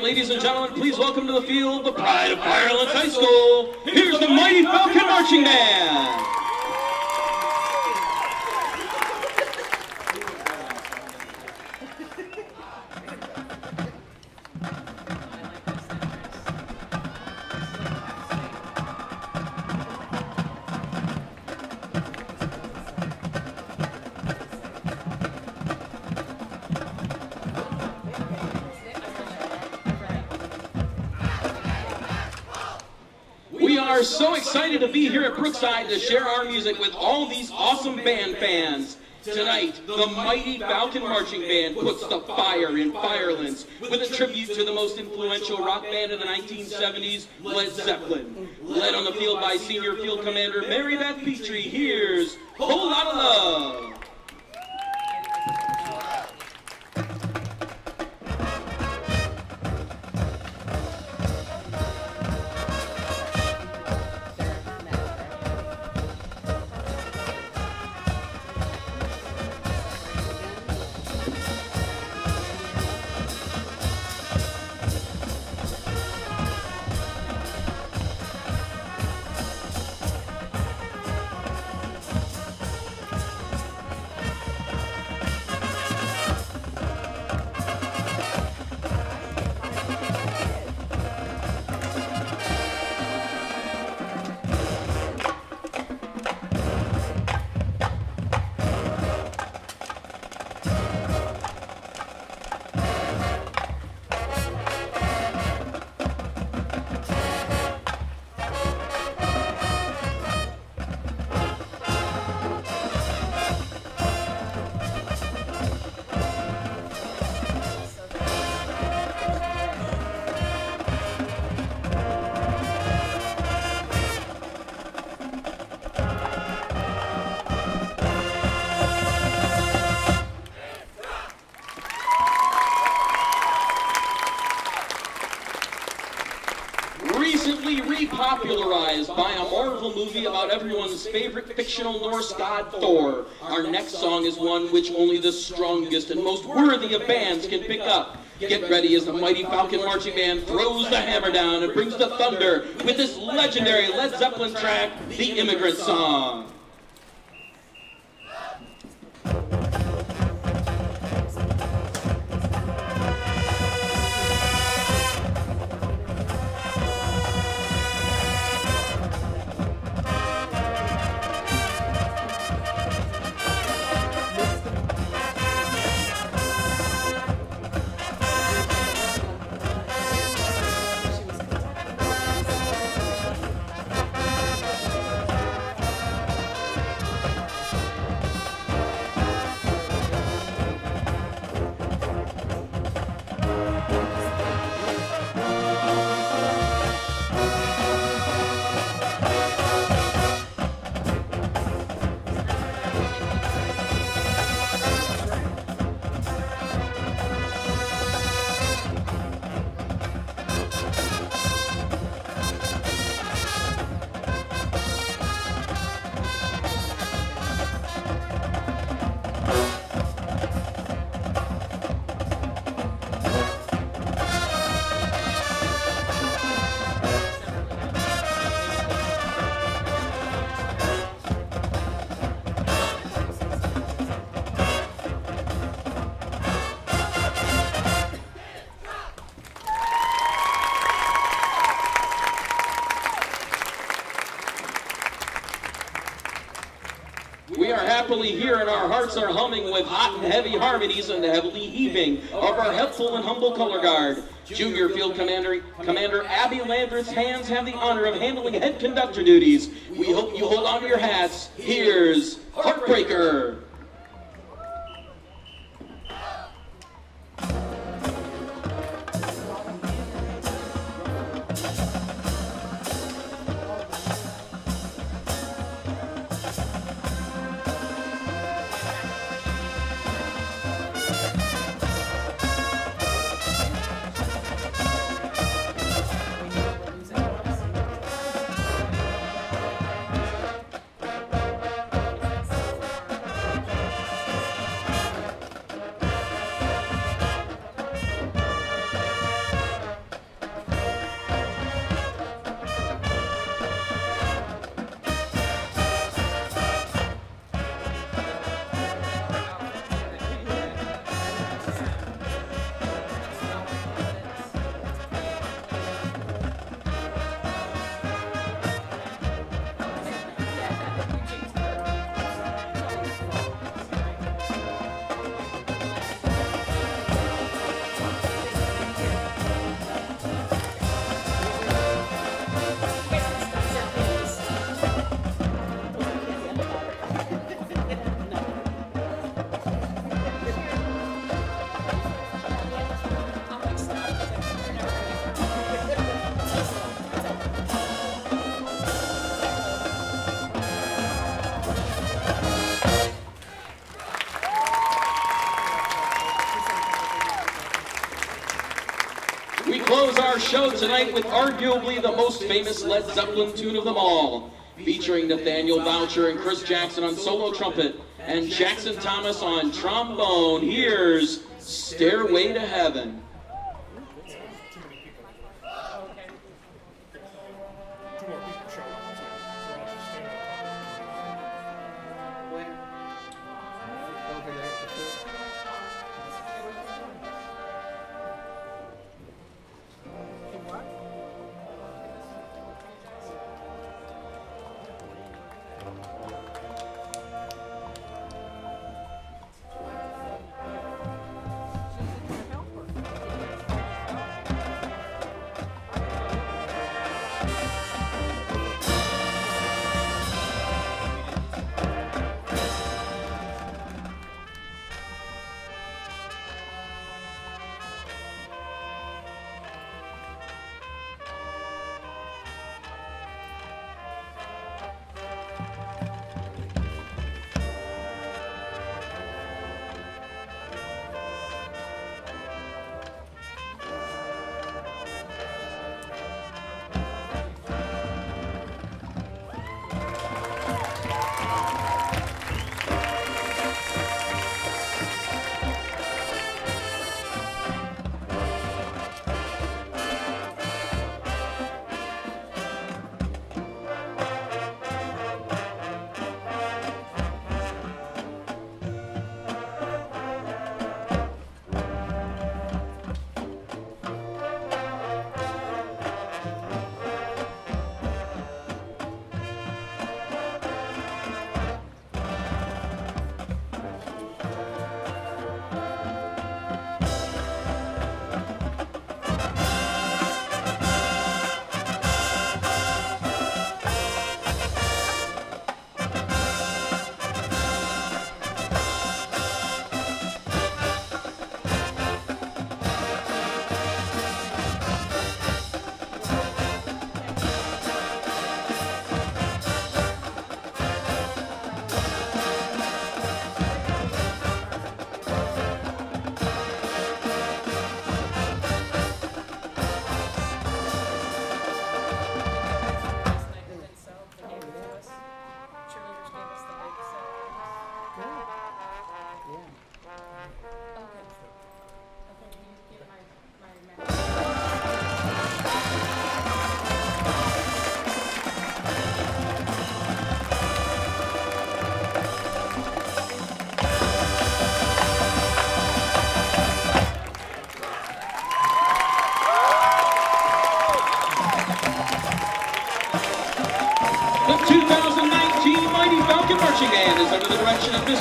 ladies and gentlemen, please welcome to the field the pride of Firelands High School. Here's the Mighty Falcon Marching Band. Are so excited to be here at Brookside to share our music with all these awesome band fans. Tonight, the mighty Falcon Marching Band puts the fire in Firelands with a tribute to the most influential rock band of the 1970s, Led Zeppelin. Led on the field by Senior Field Commander Maribeth Petrey, here's Whole Lot of Love. Repopularized by a Marvel movie about everyone's favorite fictional Norse god Thor. Our next song is one which only the strongest and most worthy of bands can pick up. Get ready as the mighty Falcon Marching Band throws the hammer down and brings the thunder with this legendary Led Zeppelin track, The Immigrant Song. Our hearts are humming with hot and heavy harmonies and the heavily heaving of our helpful and humble color guard. Junior Field Commander, Commander Abby Landreth's hands have the honor of handling head conductor duties. We hope you hold on to your hats. Here's Heartbreaker. Close our show tonight with arguably the most famous Led Zeppelin tune of them all, featuring Nathaniel Boucher and Chris Jackson on solo trumpet and Jackson Thomas on trombone. Here's Stairway to Heaven.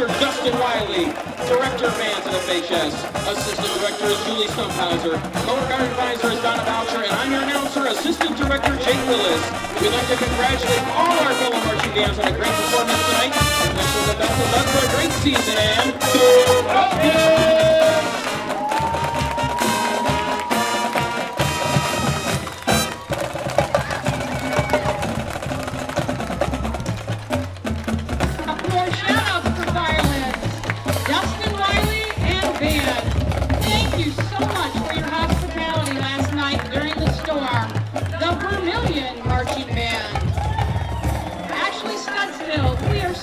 Mr. Justin Wiley, Director of Bands at FHS. Assistant Director is Julie Stumphauser. Guard Advisor is Donna Boucher, and I'm your announcer, Assistant Director Jake Willis. We'd like to congratulate all our fellow marching bands on a great performance tonight and wish them the best of luck for a great season, and...